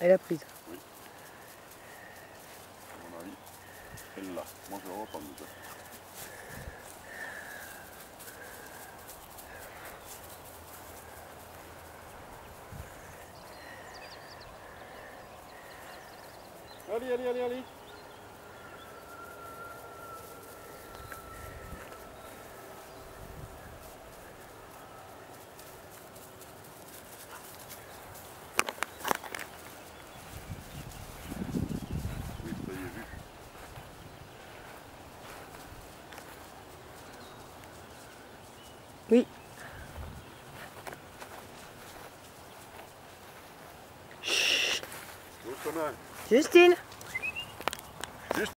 Elle a prise. Oui. À mon avis, elle l'a. Moi je vais reprendre déjà. Allez, allez, allez, allez. Oui. Main. Justine